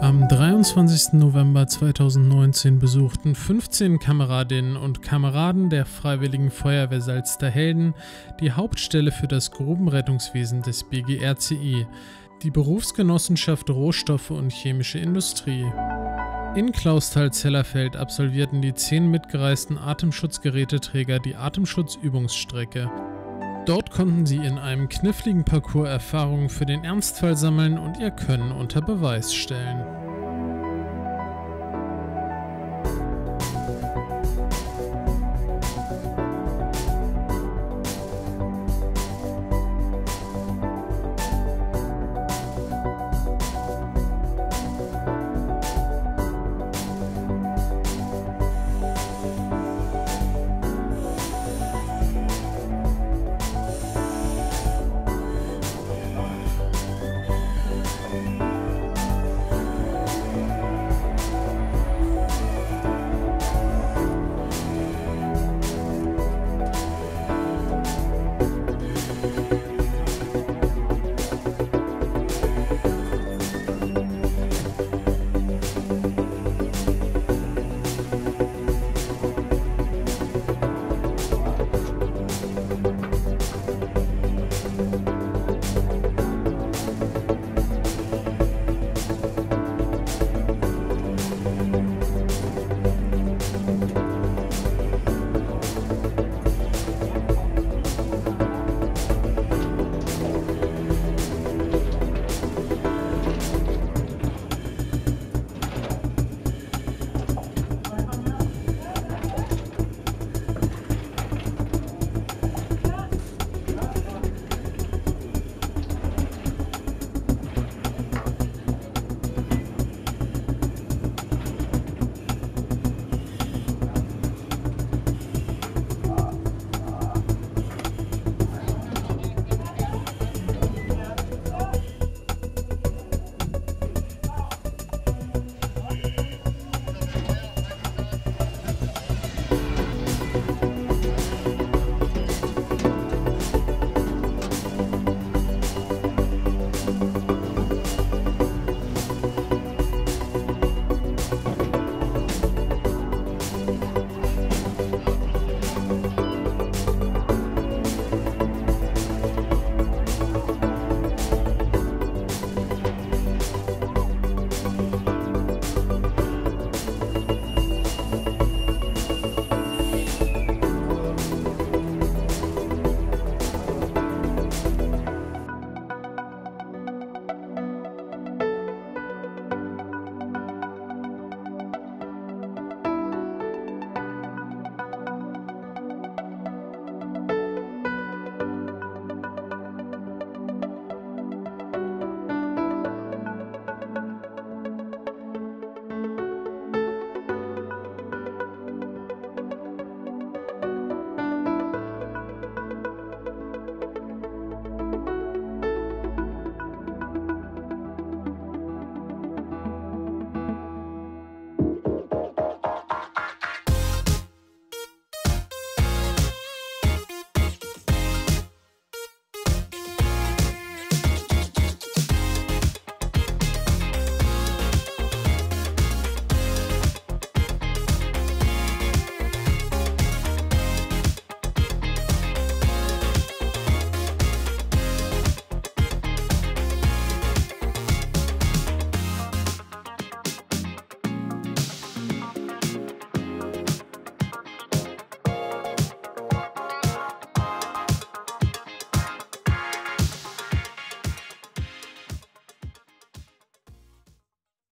Am 23. November 2019 besuchten 15 Kameradinnen und Kameraden der Freiwilligen Feuerwehr Salzterhelden die Hauptstelle für das Grubenrettungswesen des BGRCI, die Berufsgenossenschaft Rohstoffe und Chemische Industrie. In Klausthal-Zellerfeld absolvierten die zehn mitgereisten Atemschutzgeräteträger die Atemschutzübungsstrecke. Dort konnten sie in einem kniffligen Parcours Erfahrungen für den Ernstfall sammeln und ihr Können unter Beweis stellen.